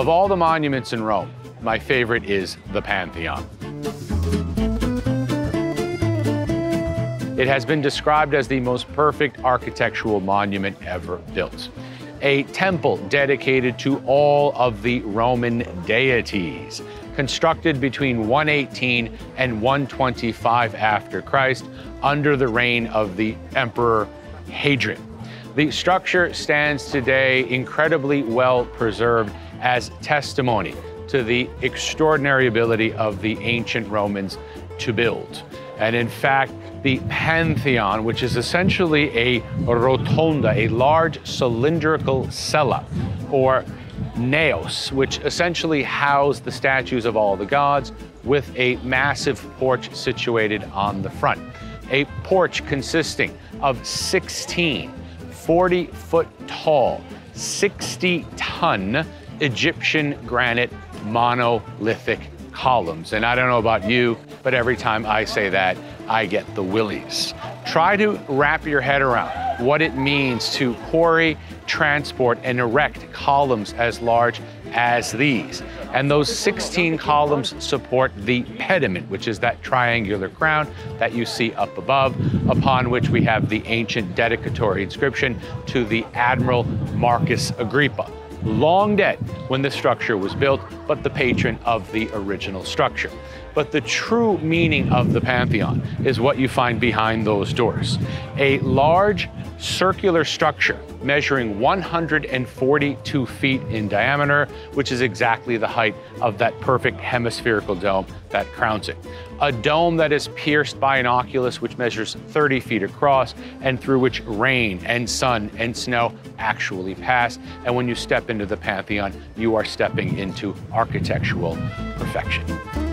Of all the monuments in Rome, my favorite is the Pantheon. It has been described as the most perfect architectural monument ever built. A temple dedicated to all of the Roman deities, constructed between 118 and 125 after Christ under the reign of the Emperor Hadrian. The structure stands today incredibly well preserved as testimony to the extraordinary ability of the ancient Romans to build. And in fact, the Pantheon, which is essentially a rotunda, a large cylindrical cella, or naos, which essentially housed the statues of all the gods, with a massive porch situated on the front. A porch consisting of 16 40 foot tall, 60 ton Egyptian granite monolithic columns. And I don't know about you, but every time I say that, I get the willies. Try to wrap your head around what it means to quarry, transport, and erect columns as large as these. And those 16 columns support the pediment, which is that triangular crown that you see up above, upon which we have the ancient dedicatory inscription to the Admiral Marcus Agrippa long dead when the structure was built, but the patron of the original structure. But the true meaning of the Pantheon is what you find behind those doors. A large circular structure measuring 142 feet in diameter, which is exactly the height of that perfect hemispherical dome that crowns it. A dome that is pierced by an oculus which measures 30 feet across and through which rain and sun and snow actually pass. And when you step into the Pantheon, you are stepping into architectural perfection.